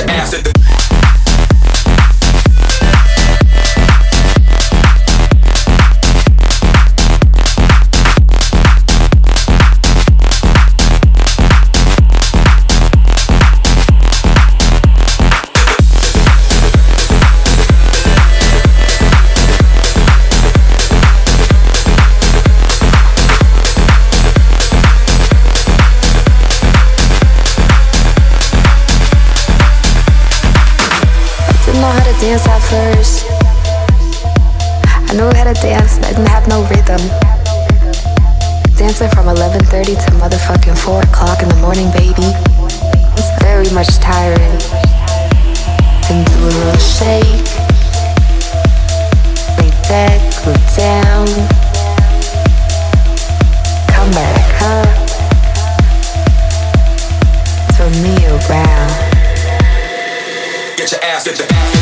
after the dance at first. I knew how to dance, but I didn't have no rhythm. Dancing from 11:30 to motherfucking 4 o'clock in the morning, baby. It's very much tiring. Then do a little shake. Lay back, go down. Come back, huh? Turn me around. Get your ass to the